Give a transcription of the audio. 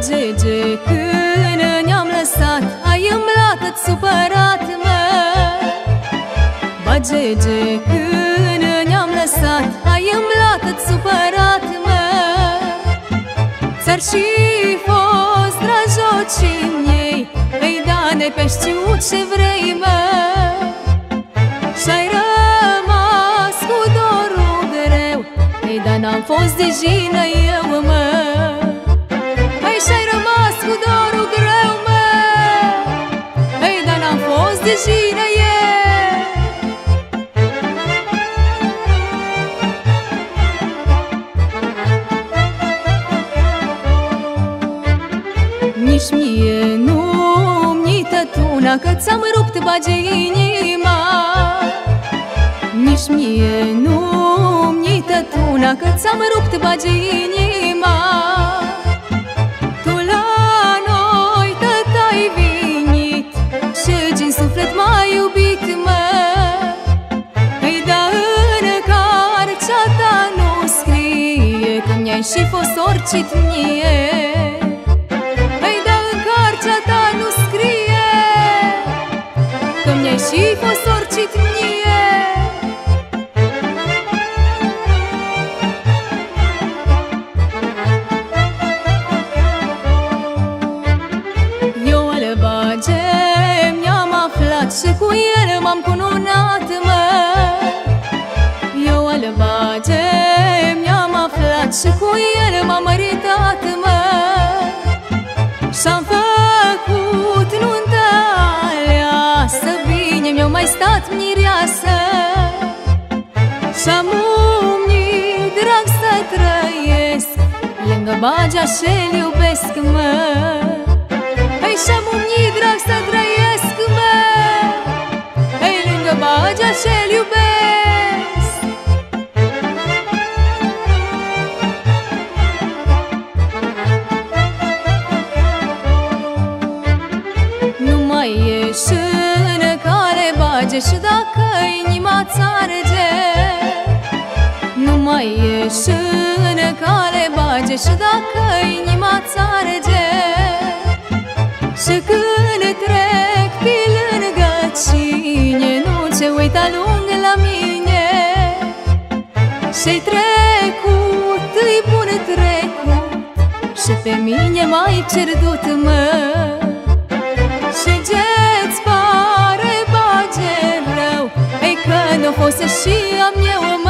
Bagege când ne-am lăsat Ai îmblat supărat, mă. Bagege când ne-am lăsat Ai îmblat supărat, mă. Ți-ar și fost drajocii ei Ei da, ne pe știu ce vrei, mă. Și-ai rămas cu dorul greu Ei da, n-am fost de jină eu, fost de jină Nici mie nu-mi tătuna Că ți-am rupt bage inima. Nici mie nu-mi tătuna Că ți-am rupt bage inima și fost oricit mie. Păi da în carcea ta nu scrie Că mi-ai și fost oricit mie. Eu albage mi-am aflat și cu el m-am cununat, Eu albage și cu el m-am măritat, mă. Și-am făcut nuntă aleasă Bine mi-au mai stat mireasă. Și-am umnit drag să trăiesc Lângă bagea și-l iubesc, mă. Ei, și-am umnit drag să trăiesc, trage Și dacă inima ți-arge Nu mai ieși în cale bage Și dacă inima ți-arge Și când trec pe lângă cine Nu ce uita lungă la mine. Și-i trecut, îi bun trecut Și pe mine mai pierdut, mă. Și ce-ți fost și am eu